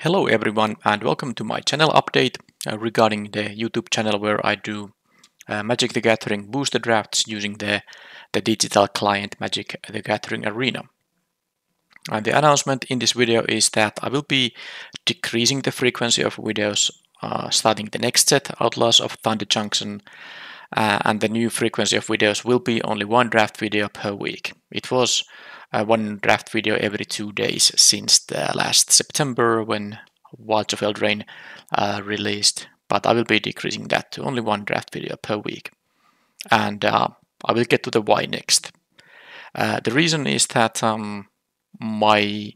Hello everyone and welcome to my channel update uh, regarding the YouTube channel where I do uh, Magic the Gathering booster drafts using the, the digital client Magic the Gathering Arena. And the announcement in this video is that I will be decreasing the frequency of videos uh, starting the next set, Outlaws of Thunder Junction, uh, and the new frequency of videos will be only one draft video per week. It was uh, one draft video every two days since the last September when Wilds of Eldraine uh, released, but I will be decreasing that to only one draft video per week. And uh, I will get to the why next. Uh, the reason is that um, my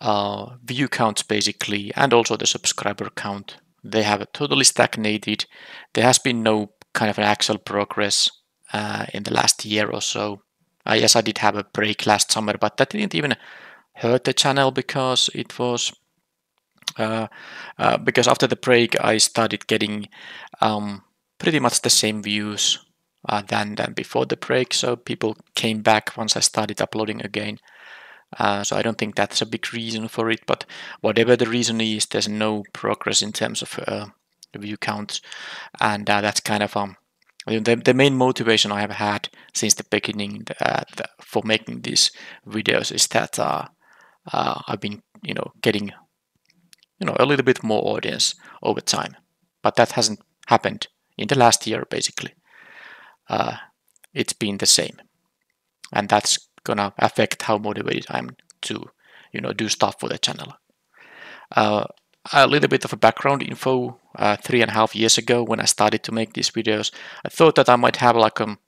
uh, view counts basically, and also the subscriber count, they have totally stagnated. There has been no kind of an actual progress uh, in the last year or so. Uh, yes, I did have a break last summer, but that didn't even hurt the channel because it was uh, uh, because after the break I started getting um, pretty much the same views uh, than than before the break. So people came back once I started uploading again. Uh, so I don't think that's a big reason for it, but whatever the reason is, there's no progress in terms of uh, view counts, and uh, that's kind of um, the, the main motivation I have had since the beginning uh, the, for making these videos is that uh, uh, I've been, you know, getting, you know, a little bit more audience over time, but that hasn't happened in the last year basically. Uh, it's been the same, and that's gonna affect how motivated I'm to, you know, do stuff for the channel. A little bit of a background info uh, three and a half years ago when I started to make these videos. I thought that I might have like a, um,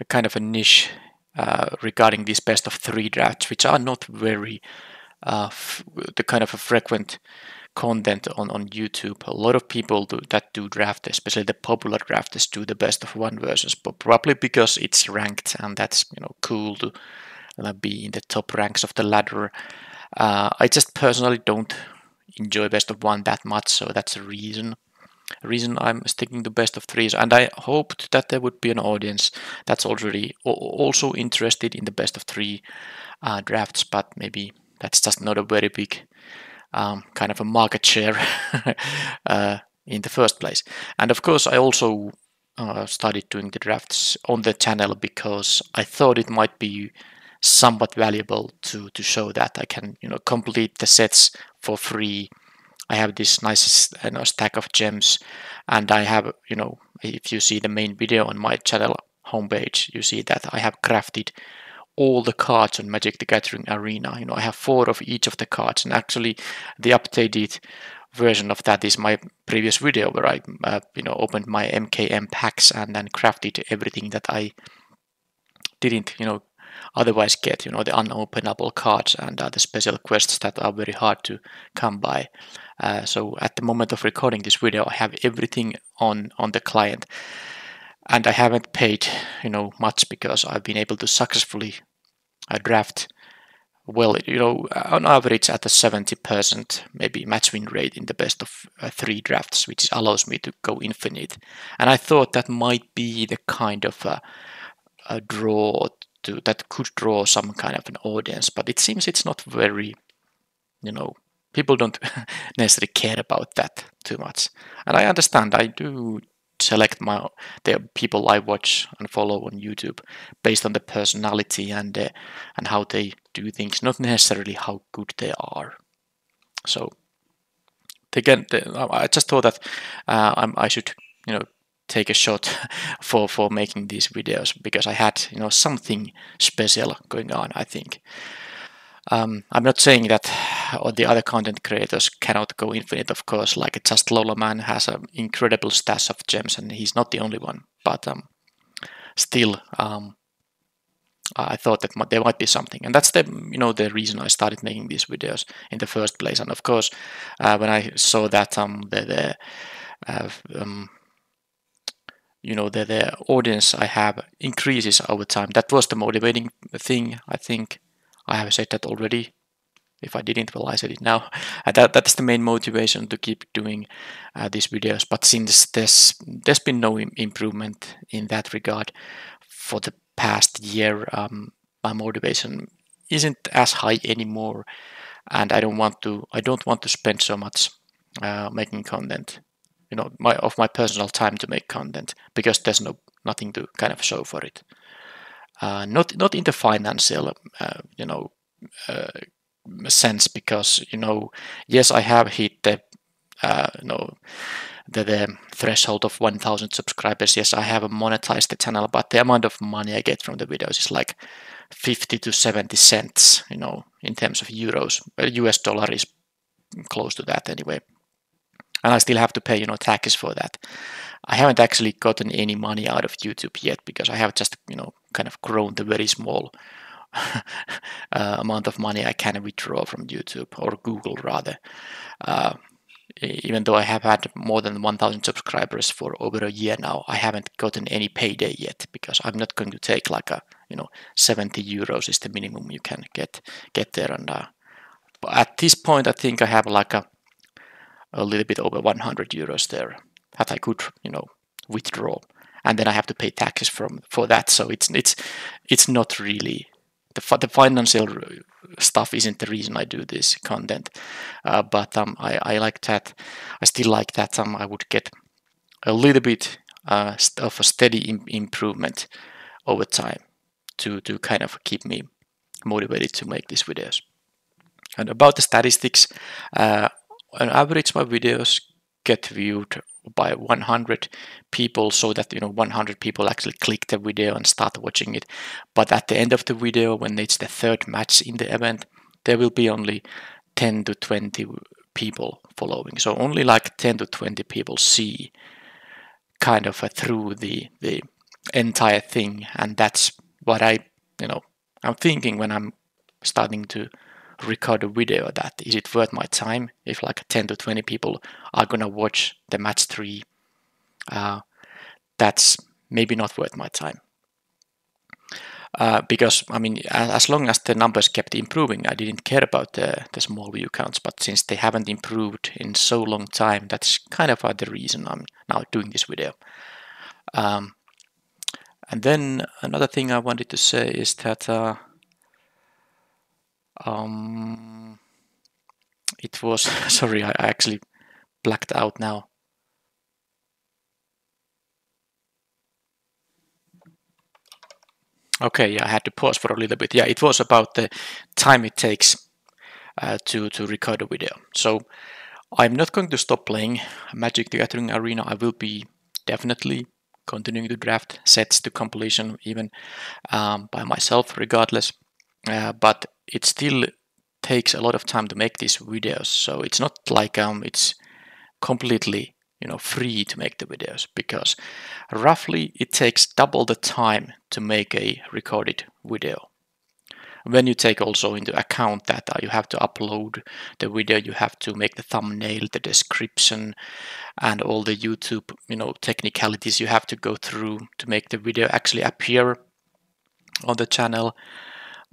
a kind of a niche uh, regarding these best of three drafts, which are not very uh, the kind of a frequent content on, on YouTube. A lot of people do, that do draft, especially the popular drafters, do the best of one versions, but probably because it's ranked and that's you know cool to uh, be in the top ranks of the ladder. Uh, I just personally don't enjoy best of one that much, so that's the reason reason I'm sticking to best of threes. And I hoped that there would be an audience that's already also interested in the best of three uh, drafts, but maybe that's just not a very big um, kind of a market share uh, in the first place. And of course, I also uh, started doing the drafts on the channel because I thought it might be somewhat valuable to to show that I can you know complete the sets for free. I have this nice you know, stack of gems, and I have you know if you see the main video on my channel homepage, you see that I have crafted all the cards on Magic the Gathering Arena. You know I have four of each of the cards, and actually the updated version of that is my previous video where I uh, you know opened my MKM packs and then crafted everything that I didn't you know otherwise get, you know, the unopenable cards and uh, the special quests that are very hard to come by. Uh, so at the moment of recording this video, I have everything on on the client, and I haven't paid, you know, much because I've been able to successfully uh, draft well, you know, on average at a 70% maybe match win rate in the best of uh, three drafts, which allows me to go infinite. And I thought that might be the kind of uh, a draw to that could draw some kind of an audience, but it seems it's not very, you know, people don't necessarily care about that too much. And I understand. I do select my the people I watch and follow on YouTube based on the personality and uh, and how they do things, not necessarily how good they are. So again, I just thought that uh, I should you know take a shot for for making these videos because I had you know something special going on. I think. Um, I'm not saying that all the other content creators cannot go infinite, of course. Like Just Lola Man has an incredible stash of gems, and he's not the only one. But um, still, um, I thought that there might be something, and that's the you know the reason I started making these videos in the first place. And of course, uh, when I saw that um, the, the uh, um, you know the, the audience I have increases over time. That was the motivating thing. I think I have said that already. If I didn't, well, I said it now. That that's the main motivation to keep doing uh, these videos. But since there's there's been no improvement in that regard for the past year, um, my motivation isn't as high anymore. and I don't want to I don't want to spend so much uh, making content you know my of my personal time to make content because there's no nothing to kind of show for it. Uh, not not in the financial uh, you know uh, sense because you know yes I have hit the uh, you know the, the threshold of 1000 subscribers. Yes I have monetized the channel but the amount of money I get from the videos is like 50 to 70 cents you know in terms of euros. US dollar is close to that anyway and I still have to pay you know taxes for that I haven't actually gotten any money out of YouTube yet because I have just you know kind of grown the very small uh, amount of money I can withdraw from YouTube or Google rather. Uh, even though I have had more than 1000 subscribers for over a year now, I haven't gotten any payday yet because I'm not going to take like a, you know, 70 euros is the minimum you can get get there. And uh, at this point, I think I have like a, a little bit over 100 euros there that I could, you know, withdraw. And then I have to pay taxes from for that. So it's it's it's not really the, the financial stuff isn't the reason I do this content, uh, but um, I, I like that. I still like that um, I would get a little bit uh, of a steady Im improvement over time to to kind of keep me motivated to make these videos. And about the statistics, uh, on average, my videos get viewed by 100 people so that you know 100 people actually click the video and start watching it. But at the end of the video when it's the third match in the event there will be only 10 to 20 people following. So only like 10 to 20 people see kind of through the the entire thing. And that's what i you know i'm thinking when i'm starting to record a video that. Is it worth my time if like 10 to 20 people are gonna watch the match three? Uh, that's maybe not worth my time. Uh, because I mean, as long as the numbers kept improving, I didn't care about the, the small view counts. But since they haven't improved in so long time, that's kind of uh, the reason I'm now doing this video. Um, and then another thing I wanted to say is that uh, um, it was, sorry, I, actually blacked out now. Okay, yeah, I had to pause for a little bit. Yeah, it was about the time it takes uh, to, to record a video. So I'm not going to stop playing Magic the Gathering Arena. I will be definitely continuing to draft sets to completion even um, by myself regardless. Uh, but it still takes a lot of time to make these videos. So it's not like um, it's completely you know free to make the videos because roughly it takes double the time to make a recorded video when you take also into account that uh, you have to upload the video you have to make the thumbnail the description and all the youtube you know technicalities you have to go through to make the video actually appear on the channel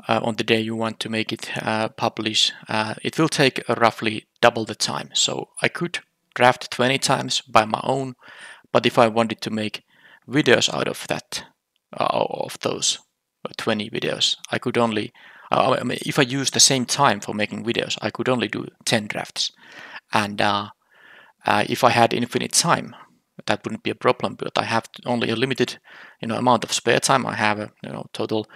uh, on the day you want to make it uh, publish, uh, it will take roughly double the time. So I could draft 20 times by my own, but if I wanted to make videos out of that, uh, of those 20 videos, I could only, uh, I mean, if I use the same time for making videos, I could only do 10 drafts. And uh, if I had infinite time, that wouldn't be a problem, but I have only a limited, you know, amount of spare time. I have a, you know, total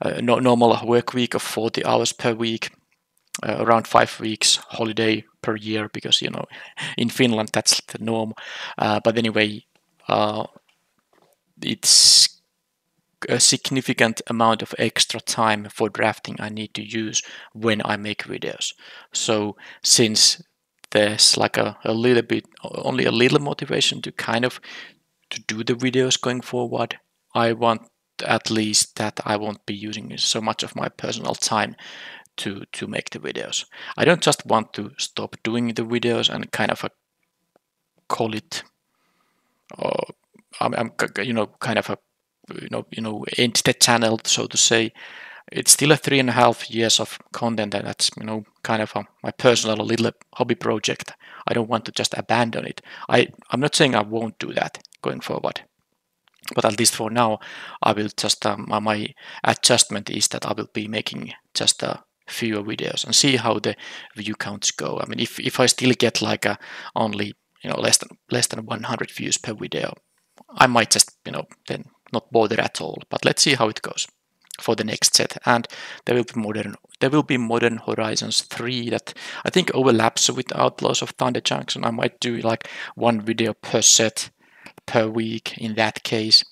a normal work week of 40 hours per week, uh, around five weeks holiday per year because you know in Finland that's the norm. Uh, but anyway, uh, it's a significant amount of extra time for drafting I need to use when I make videos. So since there's like a, a little bit, only a little motivation to kind of to do the videos going forward, I want at least that I won't be using so much of my personal time to to make the videos. I don't just want to stop doing the videos and kind of a, call it, uh, I'm, I'm, you know kind of a you know you know end the channel so to say. It's still a three and a half years of content, and that's you know kind of a, my personal little hobby project. I don't want to just abandon it. I I'm not saying I won't do that going forward but at least for now I will just um, my adjustment is that I will be making just a fewer videos and see how the view counts go. I mean, if, if I still get like a only you know less than less than 100 views per video, I might just you know then not bother at all. But let's see how it goes for the next set. And there will be modern there will be Modern Horizons 3 that I think overlaps with Outlaws of Thunder Junction. I might do like one video per set per week in that case.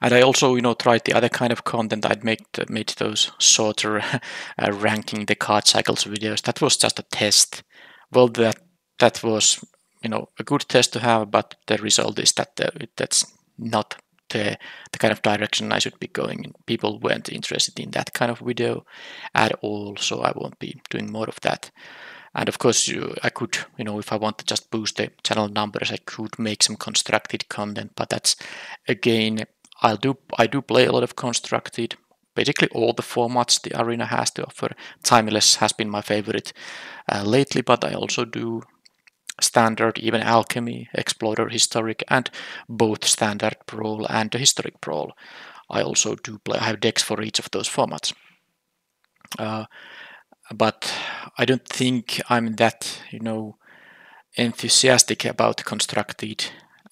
And I also, you know, tried the other kind of content. I'd make made those shorter uh, ranking the card cycles videos. That was just a test. Well, that that was, you know, a good test to have, but the result is that uh, that's not the, the kind of direction I should be going in. People weren't interested in that kind of video at all, so I won't be doing more of that. And of course, I could, you know, if I want to just boost the channel numbers, I could make some constructed content, but that's again, I'll do, I do play a lot of constructed, basically all the formats the arena has to offer. Timeless has been my favorite uh, lately, but I also do standard, even alchemy, explorer, historic, and both standard brawl and historic brawl. I also do play, I have decks for each of those formats. Uh, but I don't think I'm that, you know, enthusiastic about constructed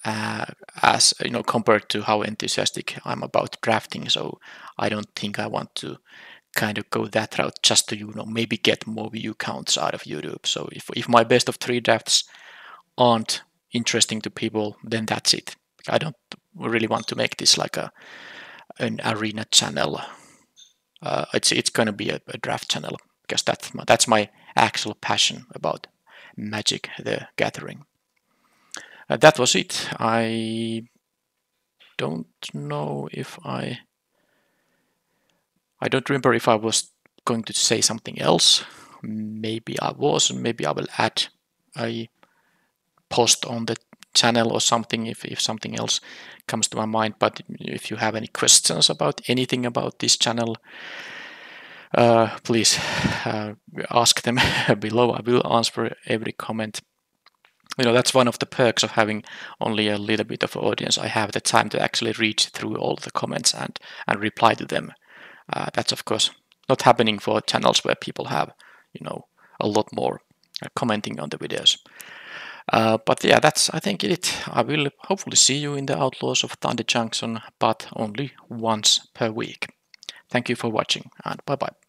uh, as, you know, compared to how enthusiastic I'm about drafting. So I don't think I want to kind of go that route just to, you know, maybe get more view counts out of YouTube. So if, if my best of three drafts aren't interesting to people, then that's it. I don't really want to make this like a an arena channel. Uh, it's it's going to be a, a draft channel because that's my, that's my actual passion about Magic the Gathering. Uh, that was it. I don't know if I I don't remember if I was going to say something else. Maybe I was, and maybe I will add a post on the channel or something if, if something else comes to my mind. But if you have any questions about anything about this channel, uh, please uh, ask them below. I will answer every comment. You know, that's one of the perks of having only a little bit of audience. I have the time to actually read through all the comments and, and reply to them. Uh, that's, of course, not happening for channels where people have, you know, a lot more uh, commenting on the videos. Uh, but yeah, that's I think it. I will hopefully see you in the Outlaws of Thunder Junction, but only once per week. Thank you for watching and bye bye.